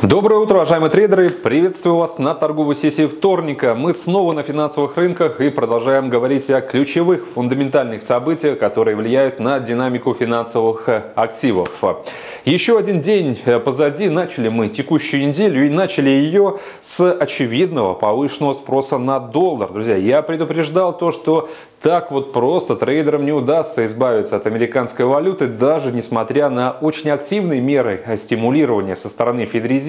Доброе утро, уважаемые трейдеры! Приветствую вас на торговой сессии вторника. Мы снова на финансовых рынках и продолжаем говорить о ключевых фундаментальных событиях, которые влияют на динамику финансовых активов. Еще один день позади. Начали мы текущую неделю и начали ее с очевидного повышенного спроса на доллар. Друзья, я предупреждал то, что так вот просто трейдерам не удастся избавиться от американской валюты, даже несмотря на очень активные меры стимулирования со стороны Федрезерва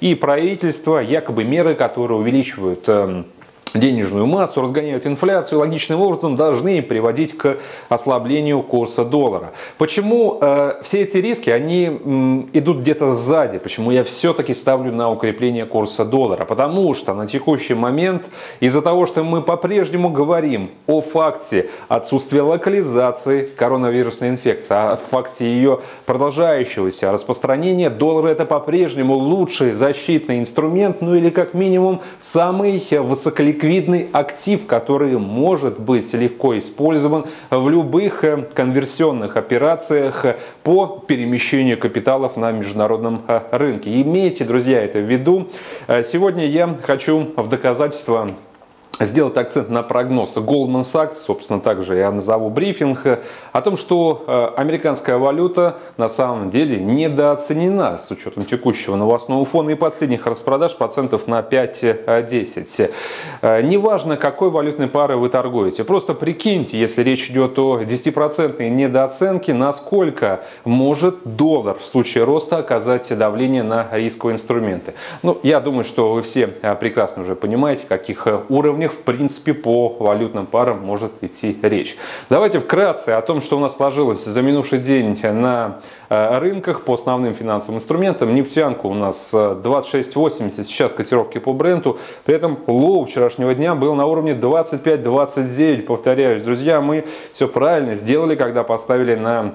и правительства, якобы меры, которые увеличивают эм, денежную массу, разгоняют инфляцию, логичным образом должны приводить к ослаблению курса доллара. Почему э, все эти риски, они м, идут где-то сзади? Почему я все-таки ставлю на укрепление курса доллара? Потому что на текущий момент из-за того, что мы по-прежнему говорим о факте отсутствия локализации коронавирусной инфекции, о факте ее продолжающегося распространения, доллар это по-прежнему лучший защитный инструмент, ну или как минимум самый высоколиквидный ликвидный актив, который может быть легко использован в любых э, конверсионных операциях по перемещению капиталов на международном э, рынке. Имейте, друзья, это в виду. Э, сегодня я хочу в доказательство сделать акцент на прогноз Goldman Sachs, собственно, также я назову брифинг, о том, что э, американская валюта на самом деле недооценена с учетом текущего новостного фона и последних распродаж процентов на 5-10. Э, неважно, какой валютной парой вы торгуете, просто прикиньте, если речь идет о 10% недооценке, насколько может доллар в случае роста оказать давление на рисковые инструменты. Ну, я думаю, что вы все э, прекрасно уже понимаете, каких уровней уровнях, в принципе, по валютным парам может идти речь. Давайте вкратце о том, что у нас сложилось за минувший день на э, рынках по основным финансовым инструментам. Нефтянку у нас 26.80, э, сейчас котировки по Brent'у. При этом low вчерашнего дня был на уровне 25-29. Повторяюсь, друзья, мы все правильно сделали, когда поставили на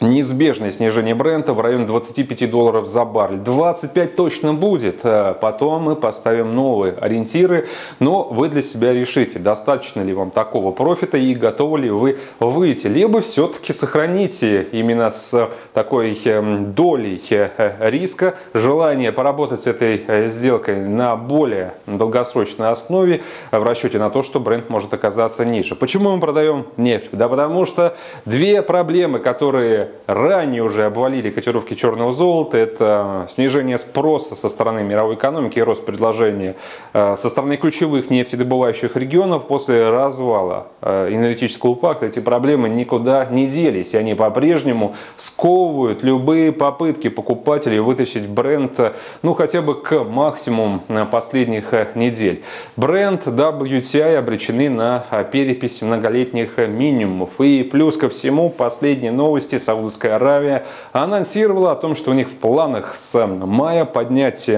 неизбежное снижение Brent'а в районе 25 долларов за баррель. 25 точно будет. Э, потом мы поставим новые ориентиры. Но вы для себя решите, достаточно ли вам такого профита и готовы ли вы выйти. Либо все-таки сохраните именно с такой эм, долей э, риска желание поработать с этой э, сделкой на более долгосрочной основе в расчете на то, что бренд может оказаться ниже. Почему мы продаем нефть? Да потому что две проблемы, которые ранее уже обвалили котировки черного золота. Это снижение спроса со стороны мировой экономики и рост предложения э, со стороны ключевых нефтедобывающих регионов после развала э, энергетического пакта. Эти проблемы никуда не делись. И они по-прежнему сковывают любые попытки покупателей вытащить бренд ну, хотя бы к максимуму последних недель. Бренд WTI обречены на перепись многолетних минимумов. И плюс ко всему последние новости Саудовская Аравия анонсировала о том, что у них в планах с мая поднять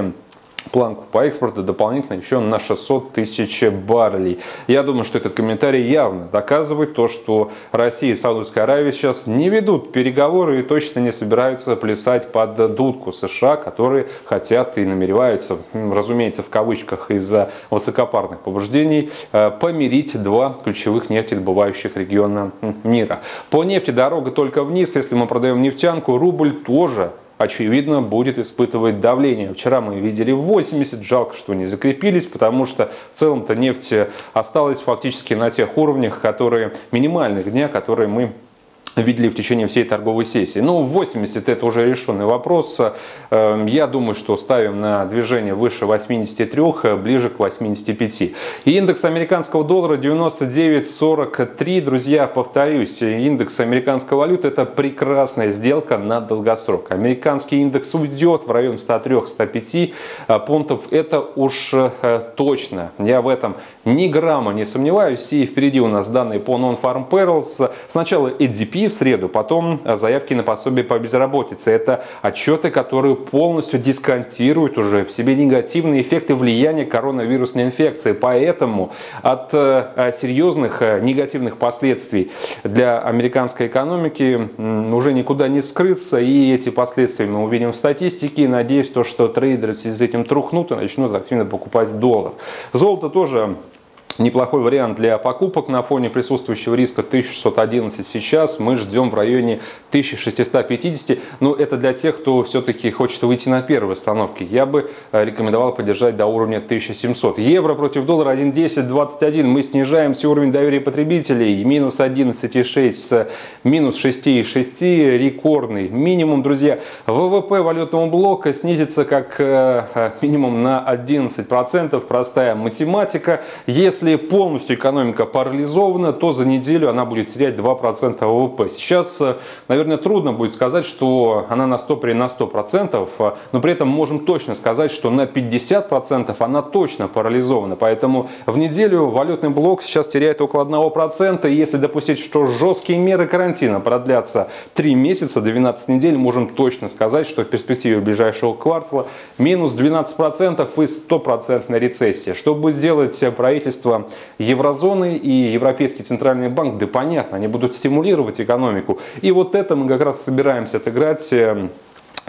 планку по экспорту дополнительно еще на 600 тысяч баррелей. Я думаю, что этот комментарий явно доказывает то, что Россия и Саудовская Аравия сейчас не ведут переговоры и точно не собираются плясать под дудку США, которые хотят и намереваются, разумеется, в кавычках из-за высокопарных побуждений, э, помирить два ключевых нефтедобывающих региона мира. По нефти дорога только вниз. Если мы продаем нефтянку, рубль тоже очевидно, будет испытывать давление. Вчера мы видели 80, жалко, что не закрепились, потому что в целом-то нефть осталась фактически на тех уровнях, которые минимальных дня, которые мы видели в течение всей торговой сессии. Ну, 80 это уже решенный вопрос. Эм, я думаю, что ставим на движение выше 83, э, ближе к 85. И индекс американского доллара 99.43. Друзья, повторюсь, индекс американской валюты это прекрасная сделка на долгосрок. Американский индекс уйдет в район 103-105 э, пунктов. Это уж э, точно. Я в этом ни грамма не сомневаюсь. И впереди у нас данные по Non-Farm Payrolls. Сначала EDP в среду, потом э, заявки на пособие по безработице. Это отчеты, которые полностью дисконтируют уже в себе негативные эффекты влияния коронавирусной инфекции. Поэтому от э, серьезных э, негативных последствий для американской экономики уже никуда не скрыться. И эти последствия мы увидим в статистике. Надеюсь, то, что трейдеры с этим трухнут и начнут активно покупать доллар. Золото тоже неплохой вариант для покупок на фоне присутствующего риска 1611 сейчас. Мы ждем в районе 1650. Но это для тех, кто все-таки хочет выйти на первой остановке. Я бы э, рекомендовал поддержать до уровня 1700. Евро против доллара 1.1021. Мы снижаем все уровень доверия потребителей. Минус 11,6 с минус 6,6. Рекордный минимум, друзья. ВВП валютного блока снизится как э, э, минимум на 11%. Простая математика. Если если полностью экономика парализована, то за неделю она будет терять 2% ВВП. Сейчас, э, наверное, трудно будет сказать, что она на 100 при на 100%, э, но при этом можем точно сказать, что на 50% она точно парализована. Поэтому в неделю валютный блок сейчас теряет около 1%. И если допустить, что жесткие меры карантина продлятся 3 месяца, 12 недель, можем точно сказать, что в перспективе ближайшего квартала минус 12% и 100% рецессия. Что будет делать правительство правительство еврозоны и Европейский центральный банк, да понятно, они будут стимулировать экономику. И вот это мы как раз собираемся отыграть э,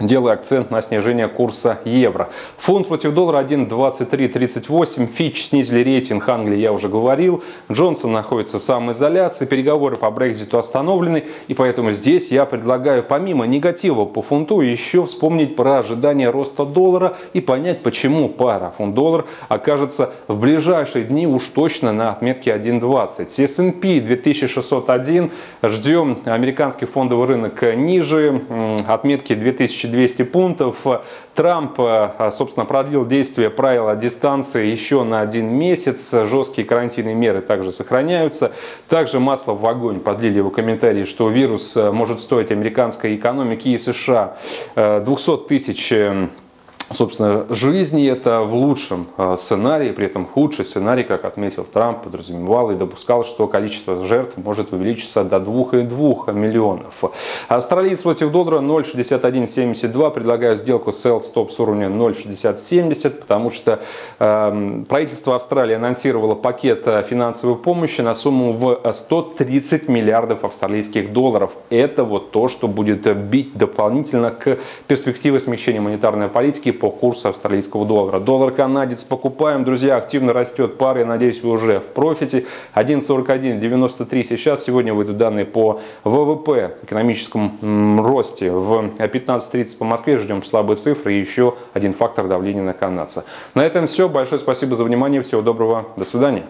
делая акцент на снижение курса евро. Фунт против доллара 1.2338. Фич снизили рейтинг Англии, я уже говорил. Джонсон находится в самоизоляции. Переговоры по Брекзиту остановлены. И поэтому здесь я предлагаю помимо негатива по фунту еще вспомнить про ожидание роста доллара и понять, почему пара фунт-доллар окажется в ближайшие дни уж точно на отметке 1.20. S&P 2601. Ждем американский фондовый рынок ниже отметки 2000 1200 пунктов. Трамп, э, собственно, продлил действие правила дистанции еще на один месяц. Жесткие карантинные меры также сохраняются. Также масло в огонь подлили его комментарии, что вирус э, может стоить американской экономике и США 200 э, тысяч собственно, жизни это в лучшем э, сценарии, при этом худший сценарий, как отметил Трамп, подразумевал и допускал, что количество жертв может увеличиться до 2,2 миллионов. Австралиец против доллара 0,6172. Предлагаю сделку sell stop с уровня 0,6070, потому что э, правительство Австралии анонсировало пакет э, финансовой помощи на сумму в 130 миллиардов австралийских долларов. Это вот то, что будет бить дополнительно к перспективе смягчения монетарной политики по курсу австралийского доллара. Доллар канадец покупаем, друзья, активно растет пара, я надеюсь, вы уже в профите. 1.4193 сейчас. Сегодня выйдут данные по ВВП, экономическом росте. В 15.30 по Москве ждем слабые цифры и еще один фактор давления на канадца. На этом все. Большое спасибо за внимание. Всего доброго. До свидания.